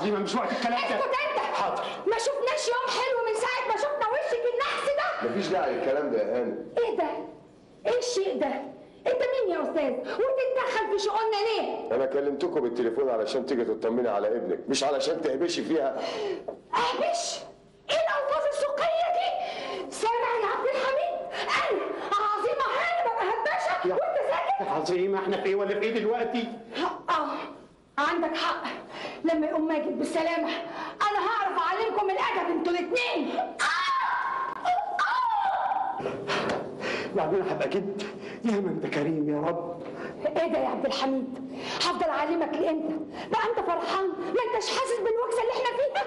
يا عظيمه مش وقت الكلام ده. اسكت انت. حاضر. ما شفناش يوم حلو من ساعة ما شفنا وشك النحس ده. مفيش داعي للكلام ده يا هانم. إيه ده؟ إيه الشيء ده؟ انت مين يا أستاذ؟ وتتدخل في شؤوننا ليه؟ أنا كلمتكم بالتليفون علشان تيجي تطمني على ابنك مش علشان تهبشي فيها. أهبش؟ إيه الألفاظ السوقيه دي؟ سامع يا عبد الحميد؟ أنا عظيمة هانم ابقى هبشه وأنت ساكت؟ يا عظيمة إحنا في إيه ولا في إيه دلوقتي؟ لما يقوم ماجد بالسلامة أنا هعرف أعلمكم الأدب أنتوا الاثنين بعدين هبقى جد. يا ما انت كريم يا رب. إيه ده يا عبد الحميد؟ هفضل أعلمك لإمتى؟ بقى أنت فرحان ما أنتش حاسس بالوكسه اللي إحنا فيها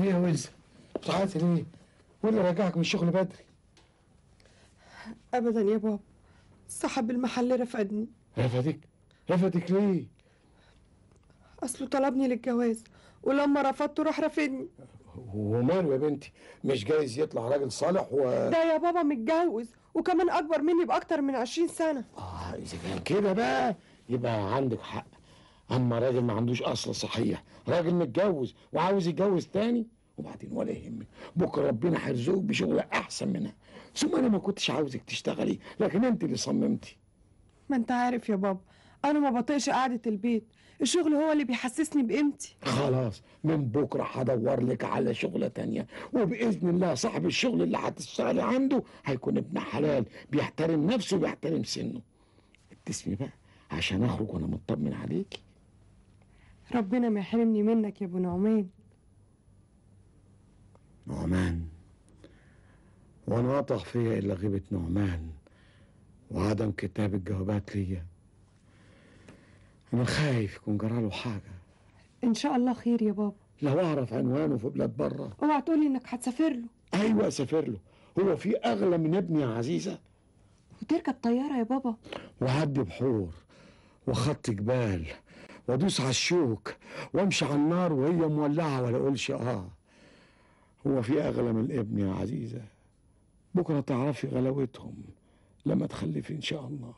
إيه يا وز بتعيطي ليه؟ واللي رجعك من الشغل بدري؟ ابدا يا بابا صاحب المحل رفضني رفدك؟ رفدك ليه؟ أصله طلبني للجواز ولما رفضته راح رافضني هو ماله يا بنتي؟ مش جايز يطلع راجل صالح و ده يا بابا متجوز وكمان أكبر مني بأكتر من عشرين سنة. آه إذا كان كده بقى يبقى عندك حق. أما راجل ما عندوش أصل صحيح راجل متجوز وعاوز يتجوز تاني وبعدين ولا يهمك. بكرة ربنا هيرزقك بشغله أحسن منها. ثم أنا ما كنتش عاوزك تشتغلي لكن أنت اللي صممتي. ما أنت عارف يا بابا أنا ما بطيقش قعدة البيت. الشغل هو اللي بيحسسني بقيمتي. خلاص من بكرة هدور لك على شغلة تانية. وبإذن الله صاحب الشغل اللي هتشتغلي عنده هيكون ابن حلال بيحترم نفسه وبيحترم سنه. ابتسمي بقى عشان أخرج وأنا مطمن عليكي. ربنا ما يحرمني منك يا ابو نعمان. نعمان. وأنا اطغ فيا إلا غيبة نعمان. وعدم كتاب الجوابات ليا. أنا خايف يكون جراله حاجة. إن شاء الله خير يا بابا. لو أعرف عنوانه في بلاد بره أوعى تقولي إنك هتسافر له. أيوه أسافر له. هو في أغلى من ابني يا عزيزة. وتركب طيارة يا بابا. وعدي بحور وخط جبال. وادوس على الشوك وامشي على النار وهي مولعة ولا أقولش آه. هو في أغلى من الابن يا عزيزة. بكرة تعرفي غلاوتهم لما تخلفي إن شاء الله.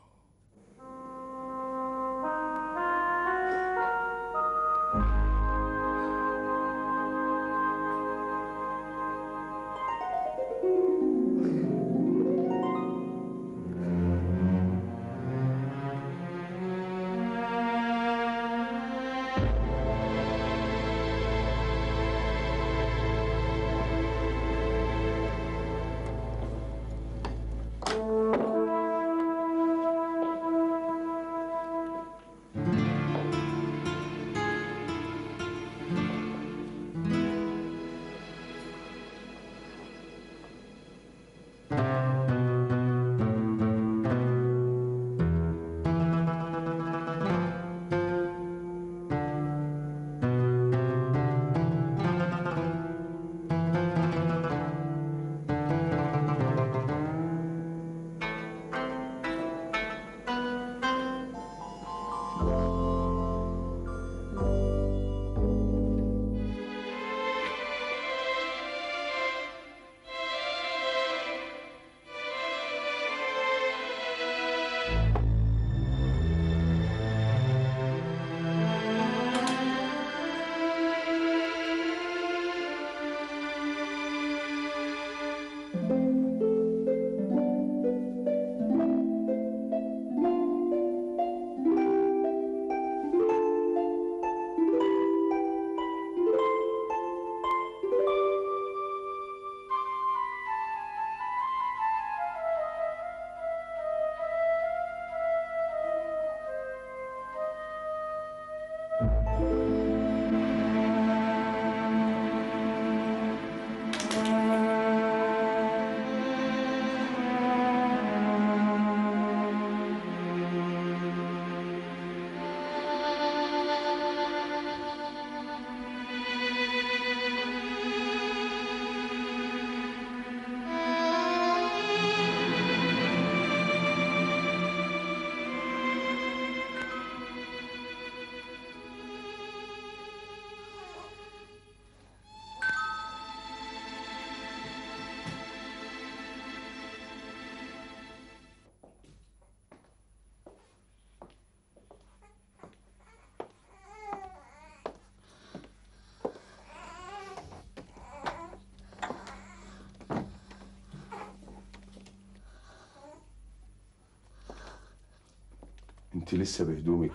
انت لسه بهدومك.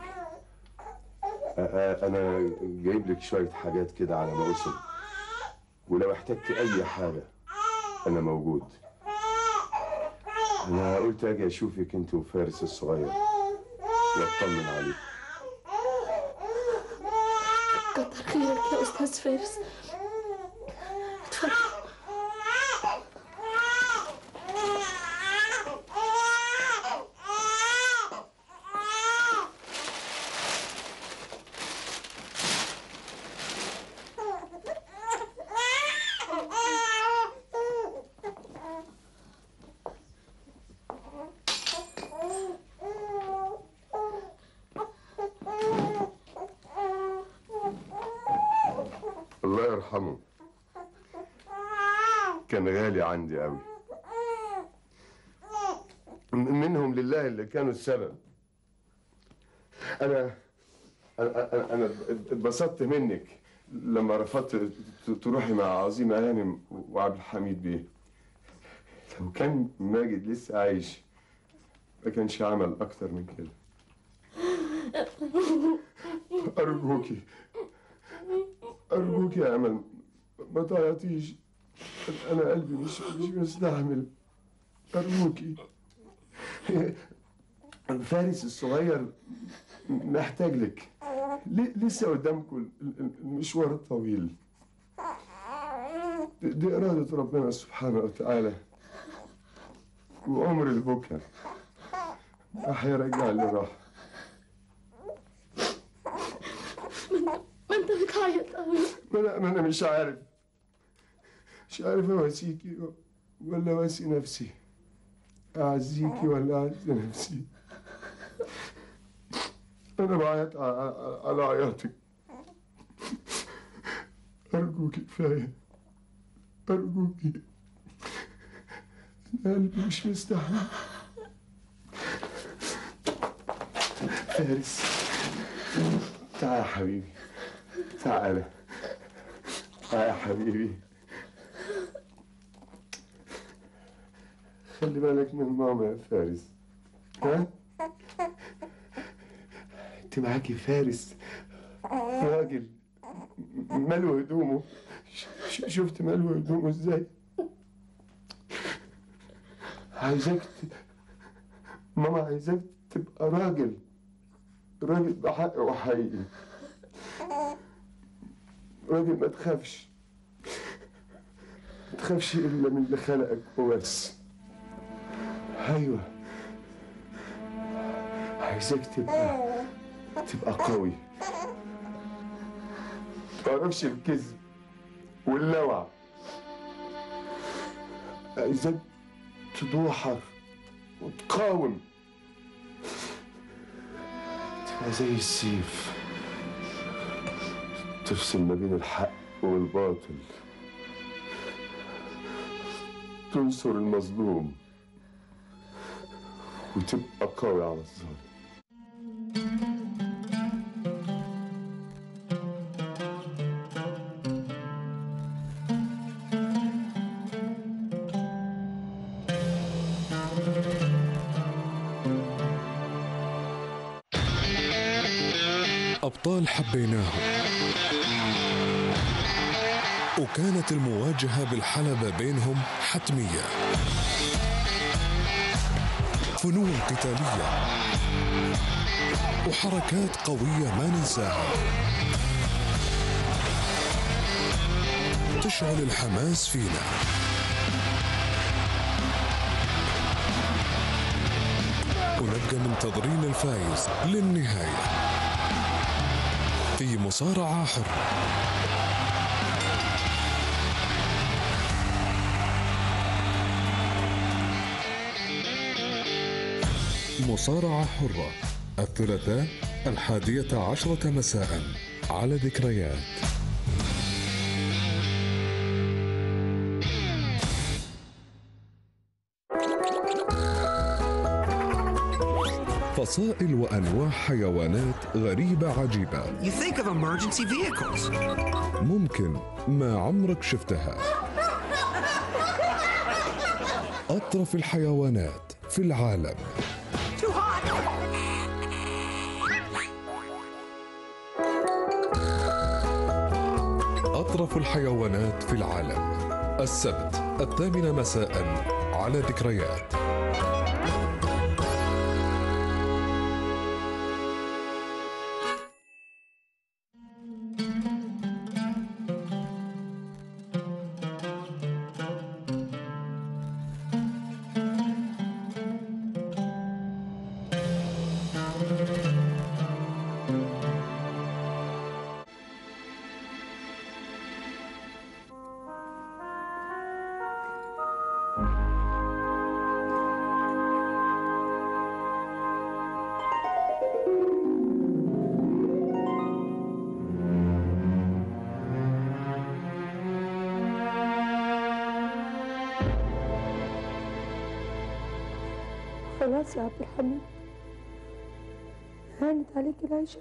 أنا جايب لك شوية حاجات كده على أوصل. ولو احتجت أي حاجة أنا موجود. أنا قلت أجي أشوفك أنت وفارس الصغير. وأطمن عليك. كتر خيرك يا أستاذ فارس. الله يرحمه. كان غالي عندي قوي منهم لله اللي كانوا السبب. أنا أنا أنا اتبسطت منك لما رفضت تروحي مع عظيم هانم وعبد الحميد بيه. لو كان ماجد لسه عايش ما كانش عمل أكتر من كده. أرجوكي. أرجوك يا أمل ما تعيطيش أنا قلبي مش مش مستحمل. أرجوكي فارس الصغير محتاج لك. لسه قدامكم ال- ال- المشوار الطويل. دي- إرادة ربنا سبحانه وتعالى. وعمر البكا هيرجع اللي راح ما أنت بتعيط قوي ما أنا أنا مش عارف. مش عارف اواسيكي ولا اواسي نفسي. أعزيكي ولا اعز نفسي. أنا بعيط على عياطك. ارجوكي كفاية. ارجوكي أنا قلبي مش مستحمل. فارس تعال يا حبيبي. تعال تعال يا حبيبي. خلي بالك من ماما يا فارس. ها؟ انت معاكي فارس؟ راجل. ماله هدومه. شفت ماله هدومه إزاي؟ عايزاك ت... ماما عايزاك تبقى راجل. راجل بحق وحقيقي. راجل ما تخافش. ما تخافش إلا من اللي خلقك وبس أيوه. عايزاك تبقى تبقى قوي. تعرفش الكذب واللوع عايزاك تدوحر وتقاوم. تبقى زي السيف. تفصل ما بين الحق والباطل. تنصر المظلوم وتبقى قوي على الظالم. أبطال حبيناهم. وكانت المواجهة بالحلبة بينهم حتمية. فنون قتالية. وحركات قوية ما ننساها. تشعل الحماس فينا. ونبقى منتظرين الفايز للنهاية. في مصارعة حرة. مصارعة حرة. الثلاثاء الحادية عشرة مساء على ذكريات. فصائل وأنواع حيوانات غريبة عجيبة. You think of emergency vehicles. ممكن ما عمرك شفتها. أطرف الحيوانات في العالم. أطرف الحيوانات في العالم. السبت الثامنة مساء على ذكريات. خلاص يا عبد الحميد. هانت عليك العيشة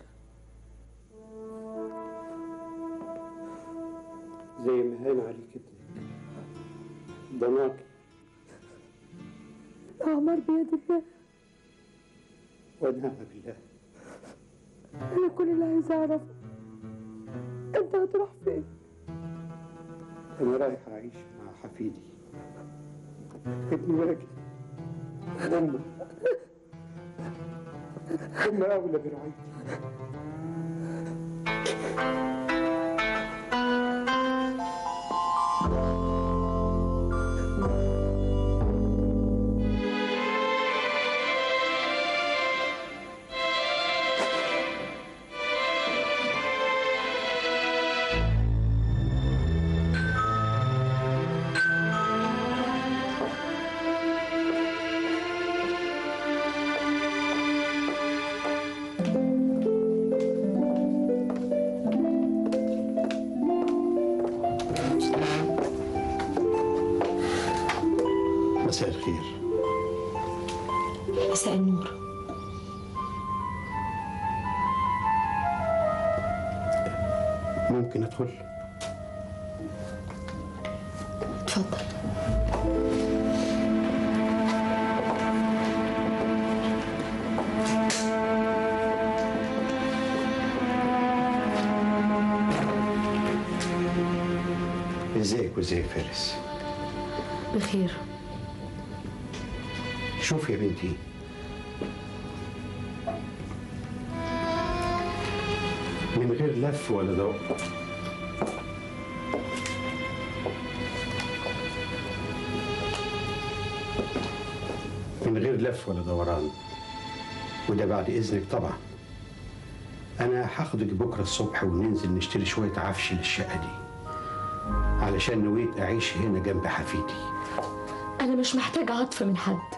زي ما هان عليك ابنك ضناك الأعمار بيد الله. ونعم بالله. أنا كل اللي عايزة أعرفه. أنت هتروح فين؟ أنا رايح أعيش مع حفيدي. ابن واجد أمه. أم أولى برعايتي. وازاي فارس. بخير. شوف يا بنتي. من غير لف ولا ضوء. من غير لف ولا دوران. وده بعد إذنك طبعا. أنا هاخدك بكرة الصبح وننزل نشتري شوية عفش للشقة دي. علشان نويت أعيش هنا جنب حفيدي. أنا مش محتاجة عطف من حد.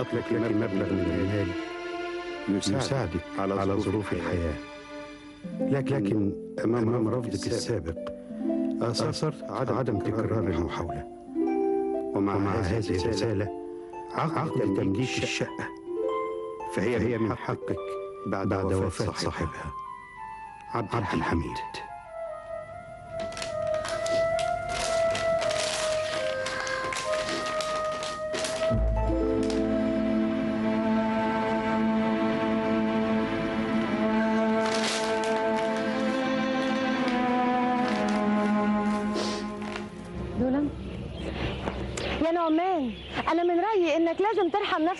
لك مبلغ من المال يساعدك على ظروف الحياة. لكن أمام رفضك السابق أصرت عدم تكرار المحاولة. ومع هذه الرسالة عقد تمليك الشقة فهي هي من حقك بعد وفاة صاحبها. عبد الحميد.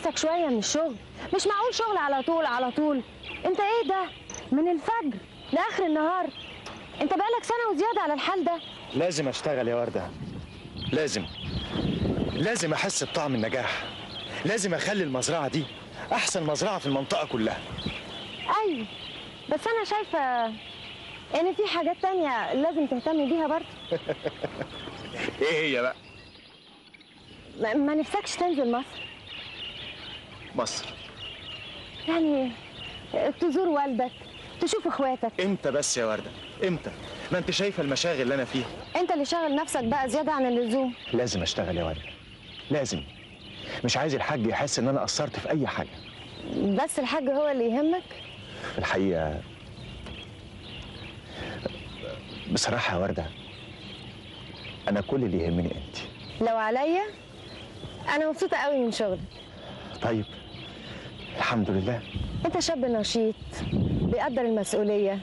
نفسك شوية من الشغل. مش معقول شغل على طول على طول. انت إيه ده؟ من الفجر لآخر النهار. انت بقالك سنة وزيادة على الحال ده. لازم أشتغل يا وردة. لازم. لازم أحس بطعم النجاح. لازم أخلي المزرعة دي أحسن مزرعة في المنطقة كلها. أيوه. بس أنا شايفة إن في حاجات تانية لازم تهتم بيها برضه. إيه هي بقى؟ ما ما نفسكش تنزل مصر. مصر. يعني تزور والدك تشوف اخواتك. إمتى بس يا وردة؟ إمتى؟ ما انت شايفة المشاغل اللي أنا فيها. انت اللي شاغل نفسك بقى زيادة عن اللزوم. لازم اشتغل يا وردة. لازم. مش عايز الحاج يحس ان أنا قصرت في اي حاجة. بس الحاج هو اللي يهمك؟ الحقيقة بصراحة يا وردة أنا كل اللي يهمني انت لو عليا أنا مبسوطة قوي من شغلي طيب. الحمد لله. أنت شاب نشيط بيقدر المسؤولية.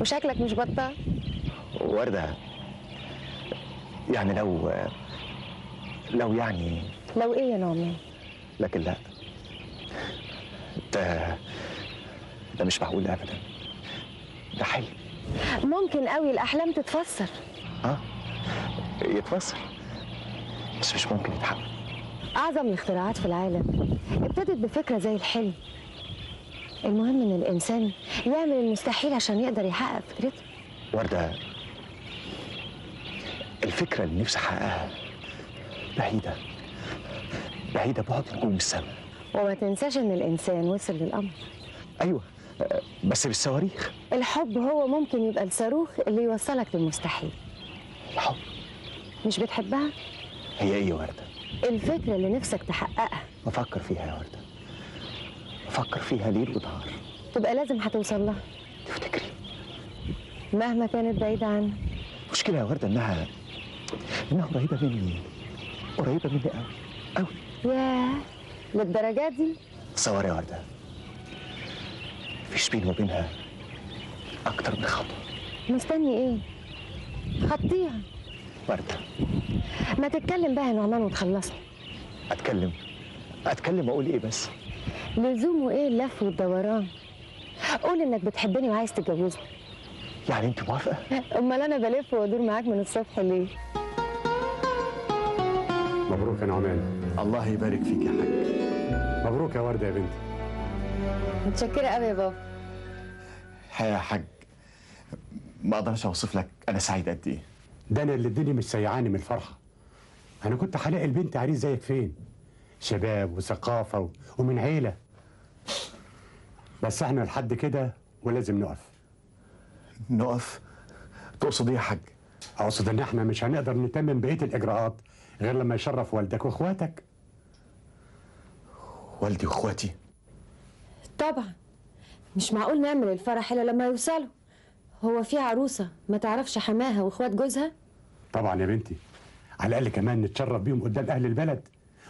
وشكلك مش بطال وردة يعني لو لو يعني. لو إيه يا نعمان لكن لا. ده ده مش معقول ابدا. ده حلم. ممكن قوي الأحلام تتفسر. آه يتفسر. بس مش ممكن يتحقق. أعظم الاختراعات في العالم. ابتدت بفكرة زي الحلم. المهم إن الإنسان يعمل المستحيل عشان يقدر يحقق فكرته. وردة الفكرة اللي نفسي أحققها بعيدة بعيدة بعد نجوم السماء. وما تنساش إن الإنسان وصل للقمر أيوة آه، بس بالصواريخ. الحب هو ممكن يبقى الصاروخ اللي يوصلك للمستحيل. الحب. مش بتحبها؟ هي إيه يا وردة؟ الفكرة اللي نفسك تحققها. بفكر فيها يا وردة. بفكر فيها ليل ونهار. تبقى لازم هتوصل لها. تفتكري؟ مهما كانت بعيدة عنك. المشكلة يا وردة إنها إنها قريبة مني. قريبة مني أوي. أوي. ياه. للدرجات دي؟ تصوري يا وردة. مفيش بيني وبينها أكتر من خطوة. مستني إيه؟ خطيها. وردة ما تتكلم بقى يا نعمان وتخلصنا أتكلم. أتكلم أقول إيه بس؟ لزومه إيه اللف والدوران؟ قول إنك بتحبني وعايز تتجوزني. يعني أنت موافقة؟ أمال أنا بلف وأدور معاك من الصبح ليه؟ مبروك يا نعمان. الله يبارك فيك يا حاج. مبروك يا وردة يا بنتي متشكرة قوي يا بابا. يا حاج ما أقدرش أوصف لك أنا سعيد قد إيه. ده أنا اللي الدنيا مش سيعاني من الفرحة. أنا كنت هلاقي البنت عريس زيك فين؟ شباب وثقافة و... ومن عيلة. بس إحنا لحد كده ولازم نقف. نقف؟ تقصد إيه يا حاج؟ أقصد إن إحنا مش هنقدر نتمم بقية الإجراءات غير لما يشرف والدك وإخواتك. والدي وإخواتي؟ طبعا. مش معقول نعمل الفرح إلا لما يوصلوا. هو في عروسة ما تعرفش حماها وإخوات جوزها؟ طبعا يا بنتي. على الأقل كمان نتشرف بيهم قدام أهل البلد.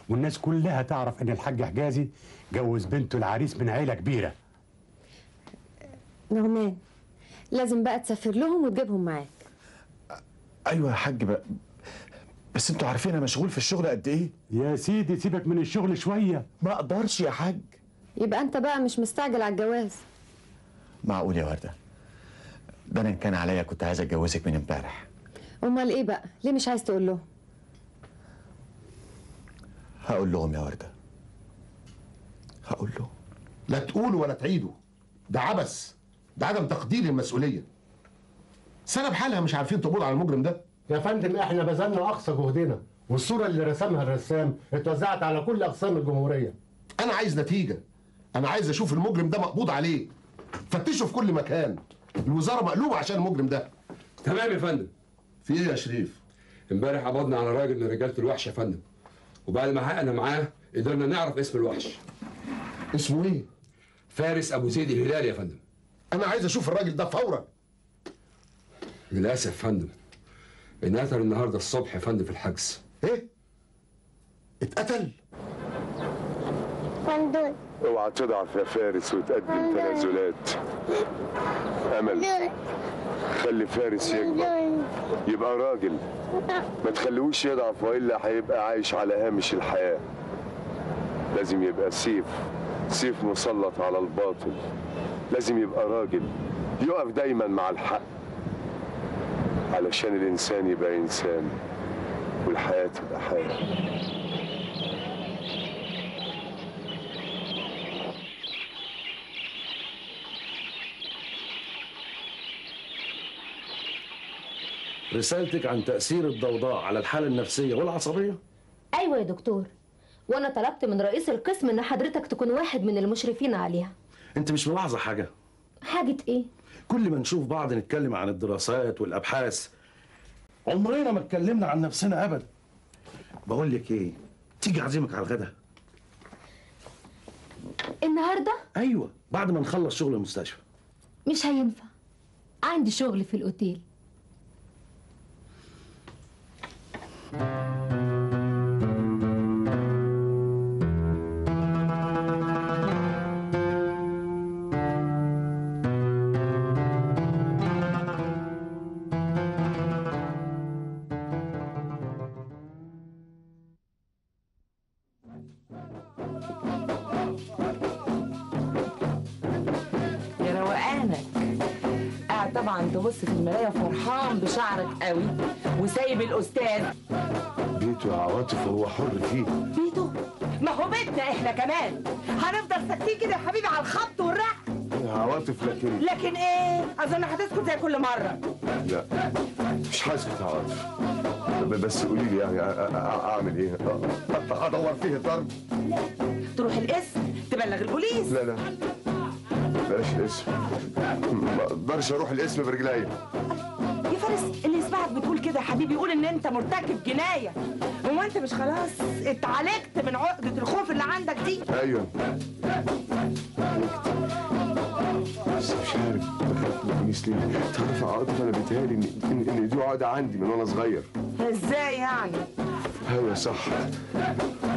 والناس كلها تعرف إن الحاج حجازي جوز بنته العريس من عيلة كبيرة. نعمان لازم بقى تسافر لهم وتجيبهم معاك. أيوة يا حاج بقى بس أنتوا عارفين أنا مشغول في الشغل قد إيه؟ يا سيدي سيبك من الشغل شوية. ما أقدرش يا حاج. يبقى أنت بقى مش مستعجل على الجواز. معقول يا وردة؟ ده إن كان عليا كنت عايز أتجوزك من امبارح. أمال إيه بقى؟ ليه مش عايز تقول لهم هقول لهم يا وردة. هقول لهم. لا تقولوا ولا تعيدوا. ده عبث. ده عدم تقدير المسؤولية. سنة بحالها مش عارفين تقبضوا على المجرم ده. يا فندم إحنا بذلنا أقصى جهدنا. والصورة اللي رسمها الرسام اتوزعت على كل أقسام الجمهورية. أنا عايز نتيجة. أنا عايز أشوف المجرم ده مقبوض عليه. فتشوا في كل مكان. الوزارة مقلوبة عشان المجرم ده. تمام يا فندم. في إيه يا شريف؟ امبارح قبضنا على راجل من رجالة الوحش يا فندم. وبعد ما حققنا معاه قدرنا نعرف اسم الوحش. اسمه إيه؟ فارس أبو زيد الهلالي يا فندم. أنا عايز أشوف الراجل ده فورا. للأسف يا فندم انقتل النهارده الصبح يا فندم في الحجز. إيه؟ اتقتل؟ فندق اوعى تضعف يا فارس وتقدم تنازلات. أمل. خلي فارس يكبر. يبقى راجل. ما تخليهوش يضعف وإلا هيبقى عايش على هامش الحياة. لازم يبقى سيف. سيف مسلط على الباطل. لازم يبقى راجل. يقف دايما مع الحق. علشان الإنسان يبقى إنسان. والحياة تبقى حياة. رسالتك عن تأثير الضوضاء على الحالة النفسية والعصبية؟ أيوه يا دكتور. وأنا طلبت من رئيس القسم إن حضرتك تكون واحد من المشرفين عليها. أنت مش ملاحظة حاجة؟ حاجة إيه؟ كل ما نشوف بعض نتكلم عن الدراسات والأبحاث عمرنا ما اتكلمنا عن نفسنا أبدا. بقول لك إيه تيجي أعزمك على الغدا. النهارده؟ أيوه بعد ما نخلص شغل المستشفى. مش هينفع. عندي شغل في الأوتيل. روقانك. طبعا تبص في المراية فرحان بشعرك قوي. وسايب الأستاذ. بيته يا عواطف هو حر فيه. بيته ما هو بيتنا إحنا كمان. هنفضل ساكتين كده يا حبيبي على الخط والرق يا عواطف لكن لكن إيه؟ أظن هتسكت زي كل مرة. لا مش هسكت يا عواطف بس قولي لي يعني أعمل إيه؟ أدور فيه ضرب؟ تروح القسم تبلغ البوليس. لا لا. بلاش الاسم ما أقدرش أروح الاسم برجليا يا فارس يسمعك بتقول كده يا حبيبي يقول إن أنت مرتكب جناية. هو أنت مش خلاص اتعالجت من عقدة الخوف اللي عندك دي؟ أيوه. بس مش عارف. بخاف من البوليس ليه؟ تعرف عاطف أنا بيتهيألي ان إن دي عقدة عندي من وأنا صغير. إزاي يعني؟ أيوه صح.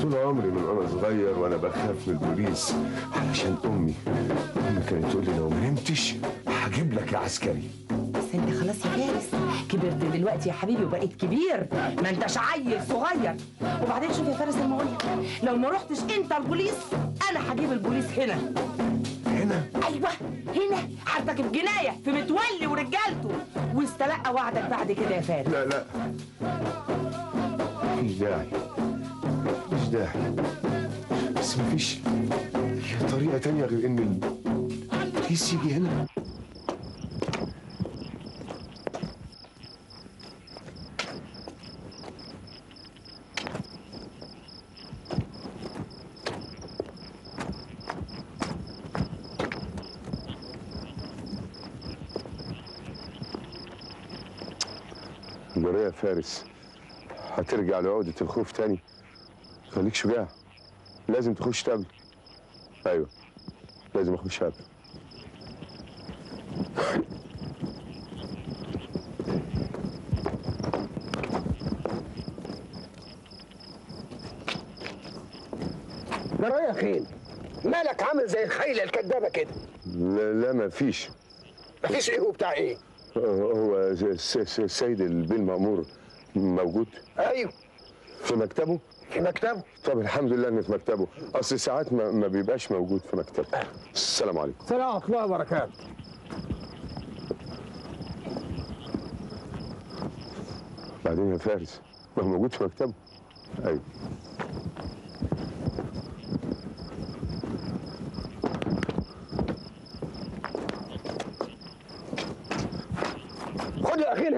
طول عمري من وأنا صغير وأنا بخاف من البوليس علشان أمي. أمي كانت تقول لي لو ما نمتش هجيب لك يا عسكري. بس أنت خلاص يا فارس. كبرت دلوقتي يا حبيبي وبقيت كبير. ما انتش عيل صغير. وبعدين شوف يا فارس لك لو ما رحتش انت البوليس أنا هجيب البوليس هنا. هنا؟ أيوه هنا. هرتكب جنايه في متولي ورجالته. واستلقى وعدك بعد كده يا فارس. لا لا. مفيش داعي. مفيش داعي. بس مفيش. هي طريقة تانية غير إن البوليس يجي هنا جرى يا فارس. هترجع لعقدة الخوف تاني. خليك شجاع. لازم تخش تقابل. أيوه. لازم أخش أقابل. جرايه يا خين مالك عامل زي الخيله الكدابة كده؟ لا لا ما فيش. مفيش إيه وبتاع إيه؟ هو الس- الس- السيد البيه المأمور موجود؟ أيوه. في مكتبه؟ في مكتبه. طب الحمد لله إنه في مكتبه. أصل ساعات ما, ما بيبقاش موجود في مكتبه. السلام عليكم. السلام ورحمة الله وبركاته. بعدين يا فارس ما هو موجود في مكتبه؟ أيوه.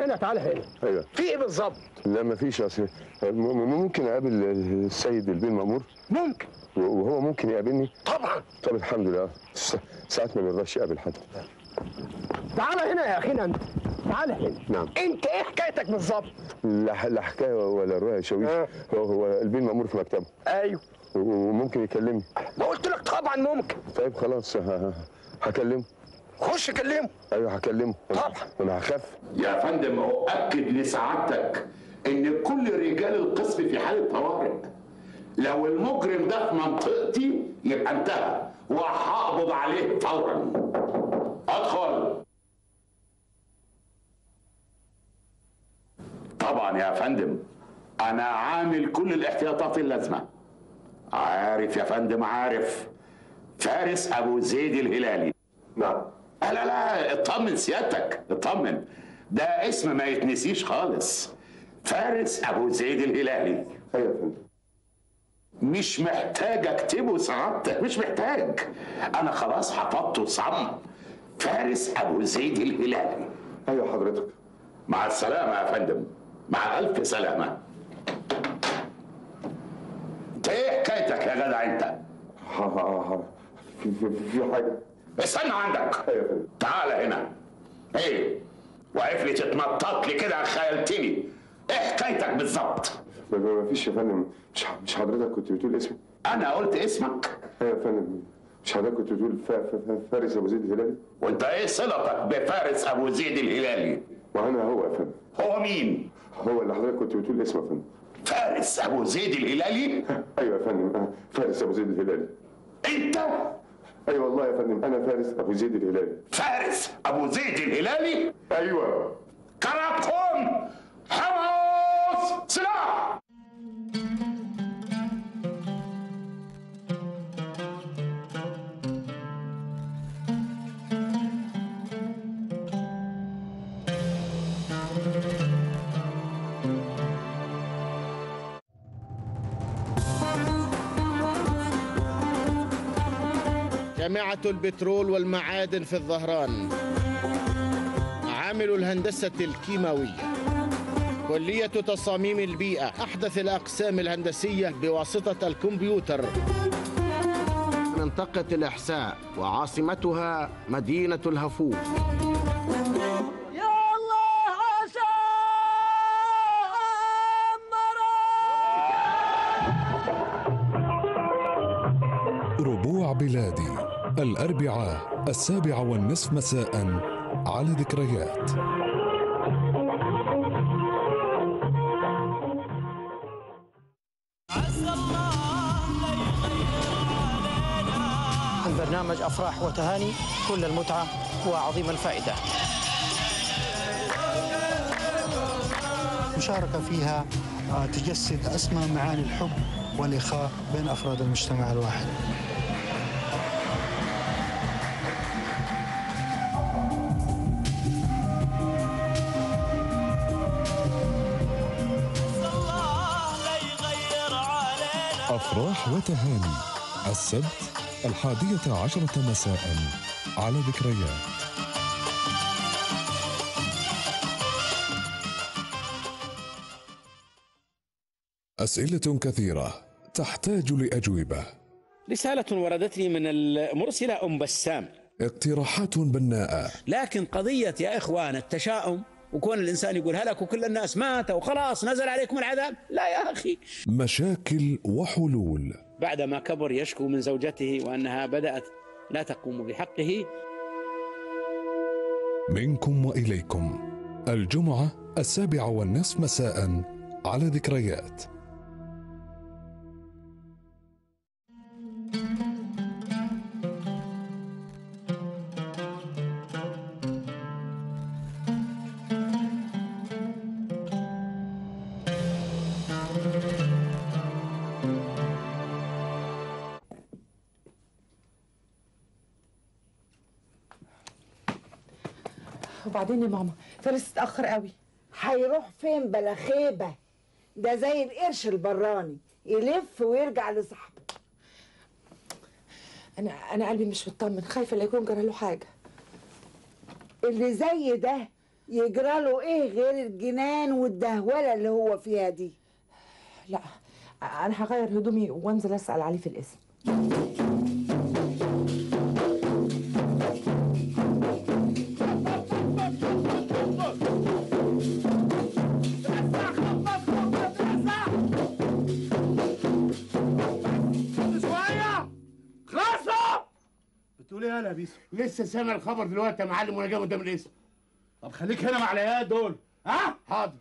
هنا تعالى هنا. أيوه. في إيه بالظبط؟ لا ما فيش اصل ممكن أقابل السيد البيه المأمور؟ ممكن. وهو ممكن يقابلني؟ طبعا. طب الحمد لله. ساعات ما بيرضاش يقابل حد. تعالى هنا يا أخينا أنت. تعالى هنا. نعم. أنت إيه حكايتك بالظبط؟ لا لا حكاية ولا رواية يا شويش. هو هو البيه المأمور في مكتبه. أيوه. وممكن يكلمني. ما قلت لك طبعا ممكن. طيب خلاص هكلمه. خش كلمه. أيوه هكلمه. طبعا. أنا هخاف. يا فندم أؤكد لسعادتك إن كل رجال القسم في حالة طوارئ. لو المجرم ده في منطقتي يبقى انتهى. وهقبض عليه فورا. أدخل. طبعا يا فندم أنا عامل كل الاحتياطات اللازمة. عارف يا فندم عارف. فارس أبو زيد الهلالي. نعم. لا لا لا اطمن سيادتك اطمن. ده اسم ما يتنسيش خالص. فارس أبو زيد الهلالي. أيوه فندم. مش محتاج أكتبه سعادتك مش محتاج. أنا خلاص حفظته صم. فارس أبو زيد الهلالي. أيوه حضرتك. مع السلامة يا فندم. مع ألف سلامة. انت إيه حكايتك يا جدع أنت. في في في حاجة؟ استنى عندك. تعال هنا. إيه. واقف لي تتنطط لي كده خيلتني إيه حكايتك بالظبط؟ ما- فيش يا فندم. مش مش حضرتك كنت بتقول اسمي أنا قلت اسمك. أيوه يا فندم. مش حضرتك كنت بتقول فا- فا- فا- فارس أبو زيد الهلالي؟ وأنت إيه صلتك بفارس أبو زيد الهلالي؟ وأنا هو يا فندم. هو مين؟ هو اللي حضرتك كنت بتقول اسمه يا فندم. فارس أبو زيد الهلالي؟ أيوه يا فندم. آه، فارس أبو زيد الهلالي. أنت؟ أيوه والله يا فندم أنا فارس أبو زيد الهلالي. فارس؟ أبو زيد الهلالي؟ أيوه. كركم حمص سلاح. جامعة البترول والمعادن في الظهران. عامل الهندسة الكيماوية. كلية تصاميم البيئة. أحدث الأقسام الهندسية بواسطة الكمبيوتر. منطقة الإحساء وعاصمتها مدينة الهفوف. السابعة والنصف مساء على ذكريات. البرنامج أفراح وتهاني كل المتعة وعظيم الفائدة. مشاركة فيها آه، تجسد أسمى معاني الحب والإخاء بين أفراد المجتمع الواحد. أفراح وتهاني. السبت الحادية عشرة مساء. على ذكريات. أسئلة كثيرة تحتاج لأجوبة. رسالة وردتني من المرسلة أم بسام. اقتراحات بناءة. لكن قضية يا إخوان التشاؤم وكون الإنسان يقول هلك وكل الناس ماتوا وخلاص نزل عليكم العذاب. لا يا أخي. مشاكل وحلول. بعدما كبر يشكو من زوجته وأنها بدأت لا تقوم بحقه. منكم وإليكم. الجمعة السابعة والنصف مساء على ذكريات. يا ماما. فارس اتأخر قوي. هيروح فين بلا خيبة؟ ده زي القرش البراني. يلف ويرجع لصاحبه. أنا أنا قلبي مش مطمن. خايفة لا يكون جرى له حاجة. اللي زي ده يجرى له إيه غير الجنان والدهولة اللي هو فيها دي؟ لا أنا هغير هدومي وأنزل أسأل عليه في الاسم يا بيسو؟ لسه سامع الخبر دلوقتي يا معلم وأنا جاي قدام الاسم. طب خليك هنا مع العيال دول. ها؟ حاضر.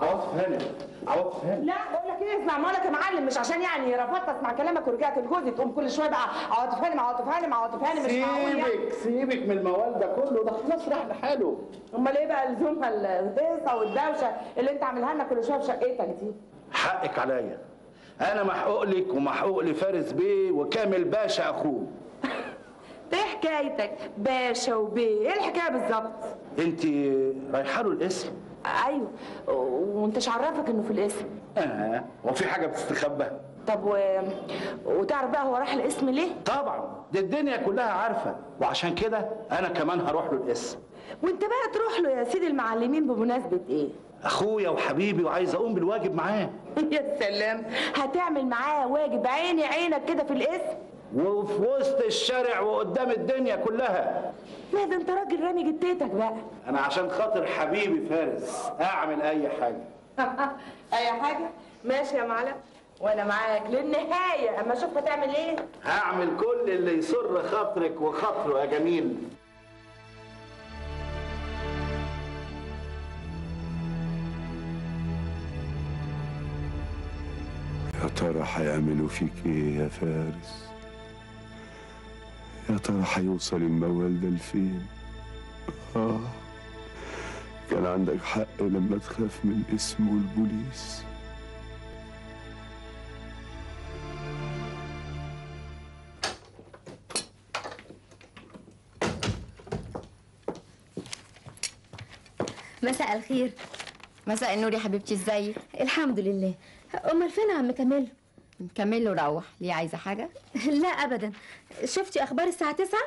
عاطف هاني عوض فهمي لا بقول لك إيه اسمع مالك يا معلم مش عشان يعني رفضت اسمع كلامك ورجعت لجوزي تقوم كل شوية بقى عواطف هانم عواطف هانم عواطف هانم مش معقول يعني. سيبك سيبك من الموال ده كله ده خلاص راح لحاله. أمال إيه بقى لزومها الهيصة والدوشة اللي أنت عاملها لنا كل شوية في شقتك دي؟ حقك عليا. أنا محقوق لك ومحقوق لفارس بيه وكامل باشا أخوه. إيه حكايتك. باشا وبيه. إيه الحكاية بالظبط؟ أنت رايحة له الاسم؟ أيوه. وانتش عرفك إنه في الاسم. آه. وفي حاجة بتستخبى؟ طب و... وتعرف بقى هو راح الاسم ليه؟ طبعا. دي الدنيا كلها عارفة. وعشان كده أنا كمان هروح له الاسم. وأنت بقى تروح له يا سيدي المعلمين بمناسبة إيه؟ أخويا وحبيبي وعايز أقوم بالواجب معاه. يا سلام! هتعمل معاه واجب عيني عينك كده في الاسم؟ وفي وسط الشارع وقدام الدنيا كلها. لا ده انت راجل رامي جتتك بقى. أنا عشان خاطر حبيبي فارس أعمل أي حاجة. أي حاجة؟ ماشي يا معلم. وأنا معاك للنهاية. أما أشوف هتعمل إيه؟ هعمل كل اللي يسر خاطرك وخاطره يا جميل. ترى هيعملوا فيك إيه يا فارس؟ يا ترى هيوصل الموال ده لفين؟ آه كان عندك حق لما تخاف من الاسم والبوليس مساء الخير. مساء النور يا حبيبتي ازيك الحمد لله. أمال فين عم كاميلو كاميلو روح ليه عايزة حاجة؟ لا ابدا. شفتي أخبار الساعة 9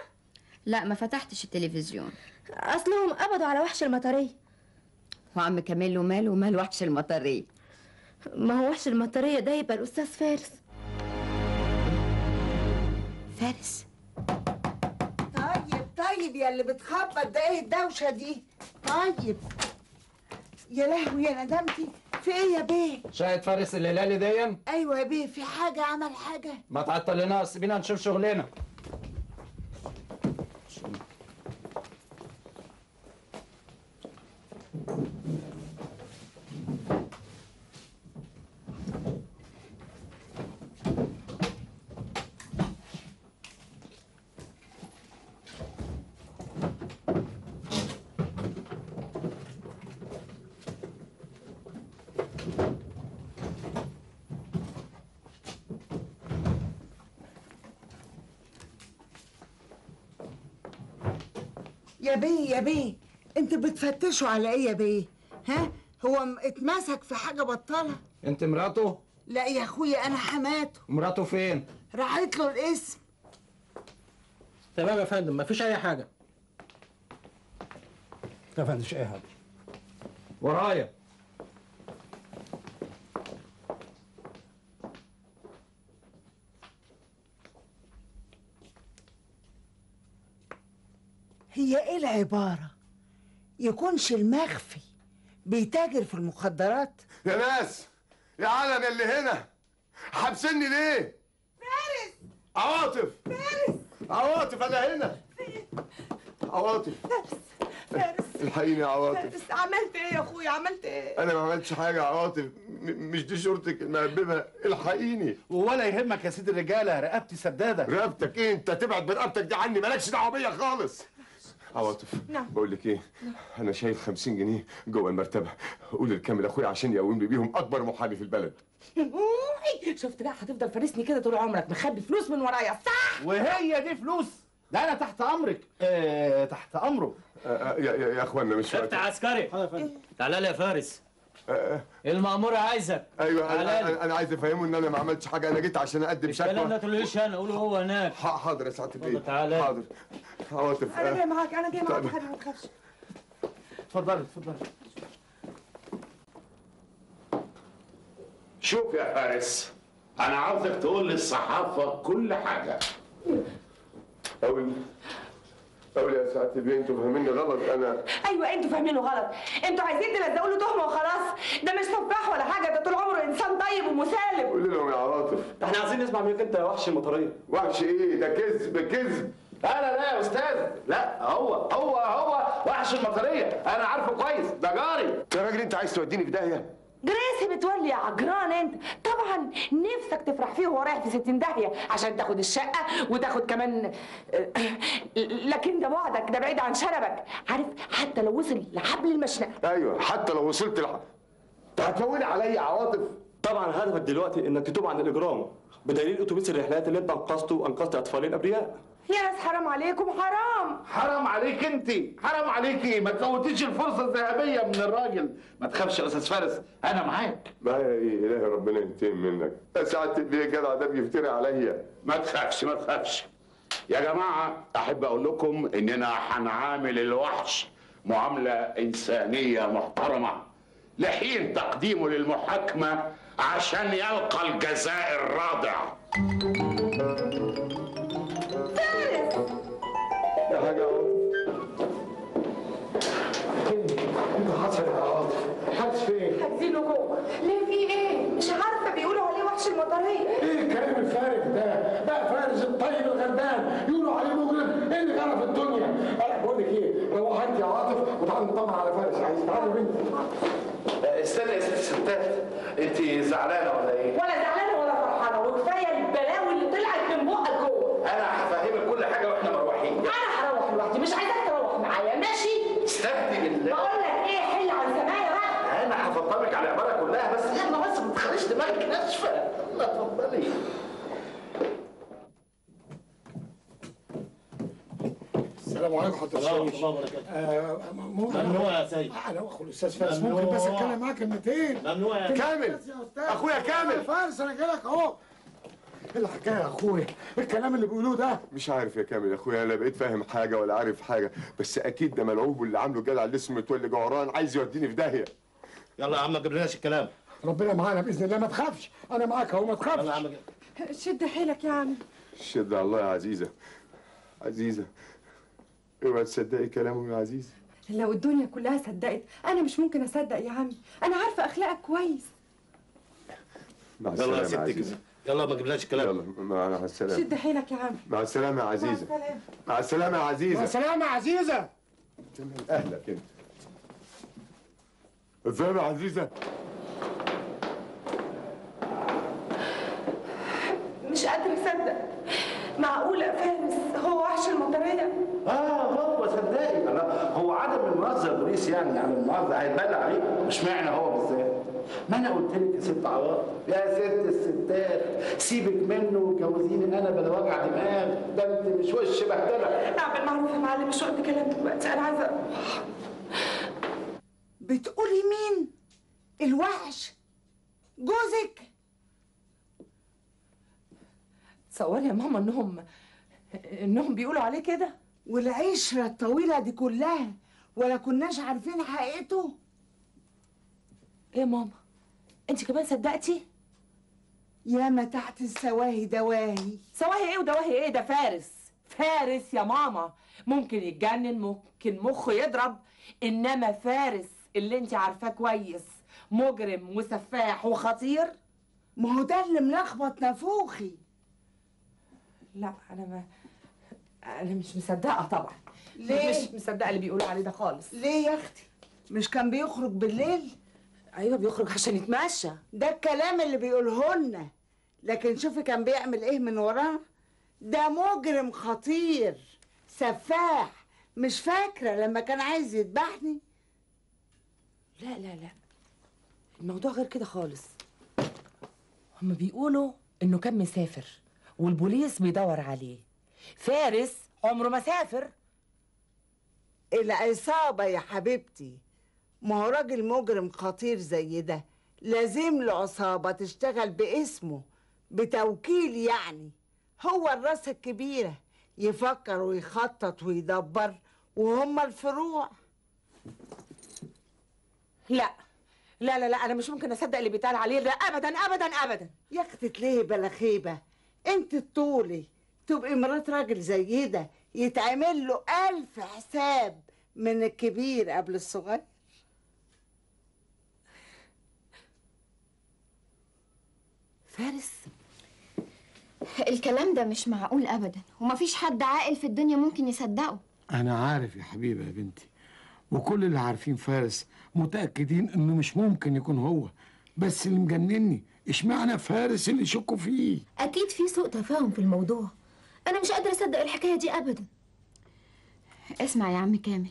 لا ما فتحتش التلفزيون. أصلهم قبضوا على وحش المطرية. وعم كاميلو ماله ومال وحش المطرية. ما هو وحش المطرية ده يبقى الأستاذ فارس. فارس؟ طيب طيب يا اللي بتخبط ده إيه الدوشة دي؟ طيب. يا لهوي يا ندمتي. في إيه يا بيه؟ شاهد فارس الهلالي دي أيوه يا بيه في حاجة عمل حاجة. ما تعطلناش سيبينا نشوف شغلنا. يا بيه يا بيه. أنتوا بتفتشوا على إيه يا بيه؟ ها؟ هو اتمسك في حاجة بطاله انت مراته؟ لا يا اخويا أنا حماته. مراته فين؟ راحت له الاسم. تمام يا فندم مفيش أي حاجة. يا فندم مفيش أي حاجة. ورايا. العباره يكونش المخفي بيتاجر في المخدرات. يا ناس يا علم اللي هنا. حابسني ليه؟ فارس! عواطف. فارس! عواطف أنا هنا. عواطف. فارس! الحقيني يا عواطف. فارس! عملت إيه يا اخويا؟ عملت إيه؟ أنا ما عملتش حاجة يا عواطف. مش دي شورتك المهببه الحقيني. ولا يهمك يا سيد الرجالة رقبتي سدادة. رقبتك إيه؟ أنت تبعد برقبتك دي عني. مالكش دعوة بيا خالص. عواطف. نعم. بقول لك إيه أنا شايل 50 جنيه جوه المرتبة. قول الكامل أخويا عشان يقوم لي بيهم أكبر محامي في البلد. شفت بقى؟ هتفضل فارسني كده طول عمرك. مخبي فلوس من ورايا. صح! وهي دي فلوس. ده أنا تحت أمرك. آه تحت أمره. يا يا يا اخوانا مش وقت افتح عسكري. تعالى لي يا فارس. المأمور عايزك. أيوه أنا, أنا عايز افهمه إن أنا ما عملتش حاجة أنا جيت عشان أقدم الكلام ده شكوى تقولوش أنا قوله هو هناك. ح- حاضر يا سعادة البيه تعالى. حاضر. عواطف أنا آه، جاي معاك أنا جاي معاك حبيبي ما تخافش. اتفضلي اتفضلي شوف يا فارس أنا عاوزك تقول للصحافة كل حاجة. أقول أقول يا سعاده البيه أنتوا فاهميني غلط؟ أنا أيوه أنتوا فاهمينه غلط. أنتوا عايزين تلزقوا له تهمة وخلاص. ده مش سفاح ولا حاجة ده طول عمره إنسان طيب ومسالم. قول لهم يا عواطف. ده إحنا عايزين نسمع منك أنت يا وحش المطرية. وحش إيه؟ ده كذب كذب. لا لا لا يا أستاذ. لا هو هو هو وحش المطرية. أنا عارفه كويس ده جاري. يا راجل أنت عايز توديني في داهية؟ جريسي بتولي يا عجران انت. طبعا نفسك تفرح فيه وهو رايح في ستين داهية عشان تاخد الشقة وتاخد كمان لكن ده بعدك ده بعيد عن شنبك عارف حتى لو وصل لحبل المشنقه أيوه حتى لو وصلت لح... هتفولي عليا عواطف. طبعا هدفك دلوقتي إنك تتوب عن الإجرام بدليل أتوبيس الرحلات اللي أنت أنقذته وانقذت اطفال الابرياء يا ناس حرام عليكم حرام. حرام عليك انت. حرام عليكي ما تفوتيش الفرصة الذهبية من الراجل. ما تخافش يا أستاذ فارس. أنا معاك. ما يا الهي ربنا ينتقم منك. يا سعاده البيه الجدع ده بيفتري عليا. ما تخافش ما تخافش. يا جماعة أحب أقول لكم إننا هنعامل الوحش معاملة إنسانية محترمة. لحين تقديمه للمحاكمة عشان يلقى الجزاء الرادع. المطريه إيه الكلام الفارغ ده؟ بقى فارس الطيب الغلبان يقولوا عليه مجرم. إيه اللي جرى في الدنيا؟ أنا بقول لك إيه؟ روح انت يا عاطف وتعالى نطمن على فارس. عايز تعالى يا بنتي. استنى يا ست ستات انت زعلانة ولا إيه؟ ولا زعلانة ولا فرحانة. وكفاية البلاوي اللي طلعت من بقك جوه أنا هفهمك كل حاجة وإحنا مروحين. أنا هروح لوحدي مش عايزاك تروح معايا. ماشي؟ استهدي بالله. بقول لك إيه حل عن سمايا بقى. أنا هفطمك على العبارة كلها بس. يلا بس ما تخليش دماغك ناشفة. يلا اتفضلي السلام عليكم حضرتك الله- الشيخ. الله وبركاته. آه، ممنوع. يا سيد. أنا واخو الأستاذ فارس ممنوع. ممكن بس أتكلم معاك كلمتين. ممنوع يا كامل. أخويا كامل. فارس أنا جاي لك أهو. إيه الحكاية يا أخويا؟ الكلام اللي بيقولوه ده؟ مش عارف يا كامل يا أخويا أنا بقيت فاهم حاجة ولا عارف حاجة بس أكيد ده ملعوب واللي عامله الجدع اللي اسمه متولي جعران عايز يوديني في داهية. يلا يا عم ما تجيبلناش الكلام. ربنا معانا بإذن الله ما تخافش. أنا معاك أهو ما تخافش. شد حيلك يا عم. شد على الله يا عزيزة. عزيزة اوعى تصدقي كلامه يا عزيزة. لو الدنيا كلها صدقت أنا مش ممكن أصدق يا عم. أنا عارفة أخلاقك كويس. مع يلا يا عزيزة. كده. يلا ما تجيبلناش الكلام. يلا مع السلامة. شد حيلك يا عم. مع السلامة يا عزيزة. السلامة. مع السلامة يا عزيزة. مع السلامة يا عزيزة. تمام أهلك أنت. إزاي يا عزيزة؟ مش قادره أصدق. معقوله فارس هو وحش المطرية؟ آه هو صدقني. أنا هو عدم المؤاخذه البوليس يعني على المؤاخذه هيتبلى عليه؟ مش معنى هو بالذات؟ ما أنا قلت لك يا ست عوار يا ست الستات سيبك منه وجوزيني أنا بلا وجع دماغ. ده أنت مش وش بهدلة. نعم بالمعروف يا معلم مش وقت كلام دلوقتي. أنا عايزه بتقولي مين؟ الوحش. جوزك. تصوري يا ماما انهم انهم بيقولوا عليه كده؟ والعشرة الطويلة دي كلها ولا كناش عارفين حقيقته؟ إيه يا ماما؟ انت كمان صدقتي؟ ياما تحت السواهي دواهي. سواهي إيه ودواهي إيه؟ ده فارس فارس يا ماما. ممكن يتجنن ممكن مخه يضرب انما فارس اللي انت عارفاه كويس مجرم وسفاح وخطير. ما هو ده اللي ملخبط نافوخي لا أنا ما أنا مش مصدقة طبعا. ليه؟ مش مصدقة اللي بيقولوا عليه ده خالص. ليه يا أختي؟ مش كان بيخرج بالليل؟ أيوه بيخرج عشان يتمشى. ده الكلام اللي بيقوله لنا لكن شوفي كان بيعمل إيه من ورانا ده مجرم خطير سفاح. مش فاكرة لما كان عايز يذبحني؟ لا لا لا. الموضوع غير كده خالص. هم بيقولوا إنه كان مسافر. والبوليس بيدور عليه. فارس عمره ما سافر. العصابة يا حبيبتي ما هو راجل مجرم خطير زي ده. لازم له عصابة تشتغل باسمه بتوكيل يعني. هو الراس الكبيرة يفكر ويخطط ويدبر وهم الفروع. لا لا لا لا أنا مش ممكن أصدق اللي بيتقال عليه. ده ابدا ابدا ابدا. يا أختي ليه بلا خيبة. انت الطولي تبقي مرات راجل زي ده يتعمل له ألف حساب من الكبير قبل الصغير؟ فارس. الكلام ده مش معقول ابدا ومفيش حد عاقل في الدنيا ممكن يصدقه. أنا عارف يا حبيبة يا بنتي وكل اللي عارفين فارس متأكدين إنه مش ممكن يكون هو. بس اللي مجنني اشمعنى فارس اللي يشكوا فيه؟ أكيد في سوء تفاهم في الموضوع. أنا مش قادرة أصدق الحكاية دي ابدا. اسمع يا عم كامل.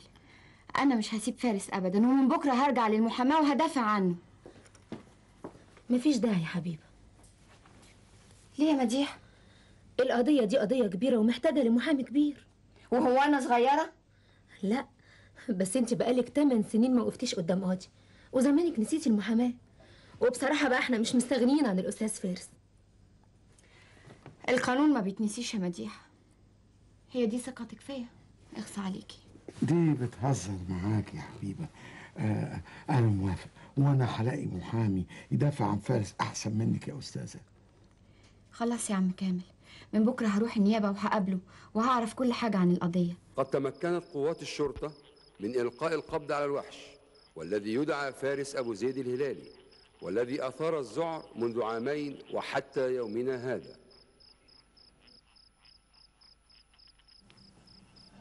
أنا مش هسيب فارس ابدا ومن بكرة هرجع للمحاماة وهدافع عنه. مفيش داعي يا حبيبة. ليه يا مديح؟ القضية دي قضية كبيرة ومحتاجة لمحامي كبير. وهو أنا صغيرة؟ لا بس أنت بقالك 8 سنين ما وقفتيش قدام قاضي وزمانك نسيتي المحاماة. وبصراحة بقى إحنا مش مستغنيين عن الأستاذ فارس. القانون ما بيتنسيش يا مديح. هي دي ثقتك فيا اخصى عليكي. دي بتهزر معاك يا حبيبة. آه أنا موافق. وأنا هلاقي محامي يدافع عن فارس أحسن منك يا أستاذة. خلاص يا عم كامل. من بكرة هروح النيابة وهقابله وهعرف كل حاجة عن القضية. قد تمكنت قوات الشرطة من إلقاء القبض على الوحش والذي يدعى فارس أبو زيد الهلالي. والذي أثار الذعر منذ عامين وحتى يومنا هذا.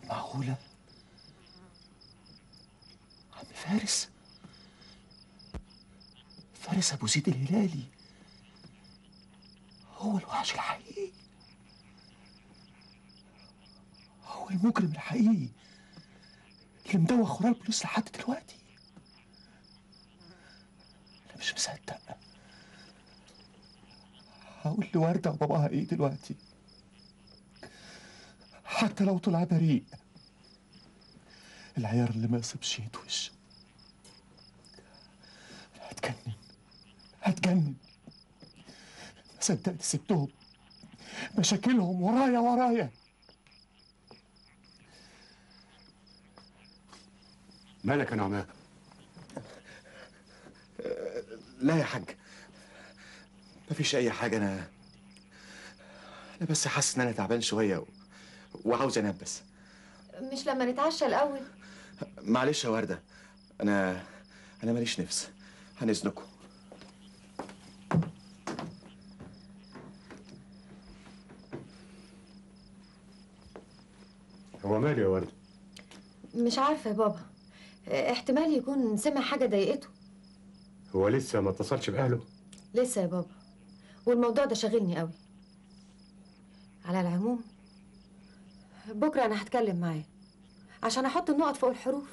معقولة؟ عم فارس فارس أبو زيد الهلالي هو الوحش الحقيقي. هو المجرم الحقيقي. اللي مدوخ وراه البوليس لحد دلوقتي. مش مصدق. هقول لوردة وباباها إيه دلوقتي؟ حتى لو طلع بريء العيار اللي ما يصيبش يتوش. هتجنن هتجنن. ما صدقت سبتهم. مشاكلهم ورايا ورايا. مالك يا نعمان؟ لا يا حاج. مفيش أي حاجة أنا أنا بس حاسس إن أنا تعبان شوية و... وعاوز أنام بس. مش لما نتعشى الأول؟ معلش يا وردة أنا أنا ماليش نفس. هنزنكم هو ماله يا ورد مش عارفة يا بابا. احتمال يكون سمع حاجة ضايقته. هو لسه ما اتصلش بأهله؟ لسه يا بابا. والموضوع ده شاغلني قوي. على العموم بكرة أنا هتكلم معاه عشان أحط النقط فوق الحروف.